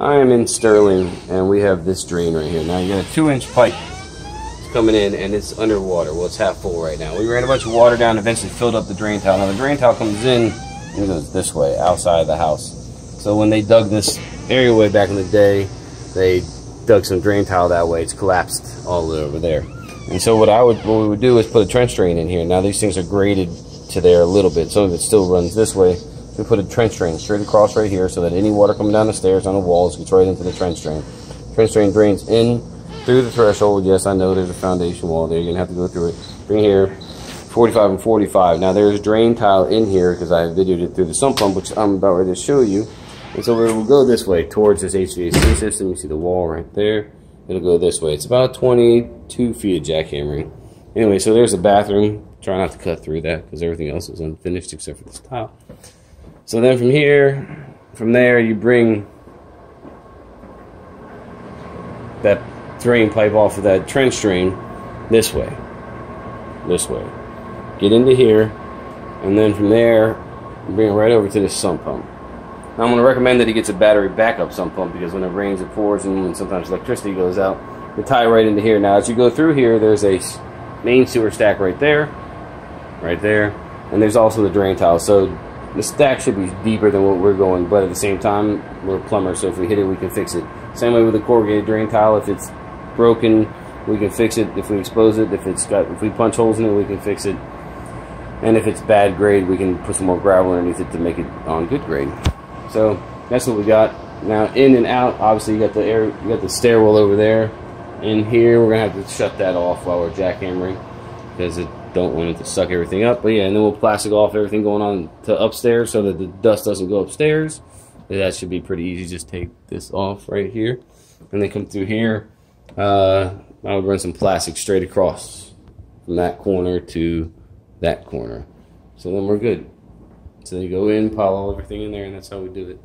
I am in Sterling, and we have this drain right here. Now you got a two-inch pipe coming in, and it's underwater. Well, it's half full right now. We ran a bunch of water down, eventually filled up the drain tile. Now the drain tile comes in and goes this way, outside of the house. So when they dug this area way back in the day, they dug some drain tile that way. It's collapsed all the way over there. And so what I would, what we would do is put a trench drain in here. Now these things are graded to there a little bit. Some of it still runs this way. We put a trench drain straight across right here so that any water coming down the stairs on the walls gets right into the trench drain. Trench drain drains in through the threshold. Yes, I know there's a foundation wall there. You're going to have to go through it. Bring here, 45 and 45. Now there's drain tile in here because I videoed it through the sump pump, which I'm about ready to show you. And so we'll go this way towards this HVAC system. You see the wall right there. It'll go this way. It's about 22 feet of jackhammering. Anyway, so there's a bathroom. Try not to cut through that because everything else is unfinished except for this tile. So then from here, from there, you bring that drain pipe off of that trench drain this way. This way. Get into here, and then from there, bring it right over to this sump pump. Now I'm going to recommend that he gets a battery backup sump pump because when it rains, it pours, and when sometimes electricity goes out, you tie right into here. Now, as you go through here, there's a main sewer stack right there, right there, and there's also the drain tile. So the stack should be deeper than what we're going, but at the same time, we're plumbers, so if we hit it, we can fix it. Same way with the corrugated drain tile. If it's broken, we can fix it. If we expose it, if it's got, if we punch holes in it, we can fix it. And if it's bad grade, we can put some more gravel underneath it to make it on good grade. So that's what we got. Now in and out, obviously you got the air, you got the stairwell over there. In here, we're gonna have to shut that off while we're jackhammering because it don't want it to suck everything up. But yeah, and then we'll plastic off everything going on to upstairs so that the dust doesn't go upstairs. That should be pretty easy. Just take this off right here, and then come through here. Uh, I would run some plastic straight across from that corner to that corner. So then we're good. So you go in, pile all everything in there, and that's how we do it.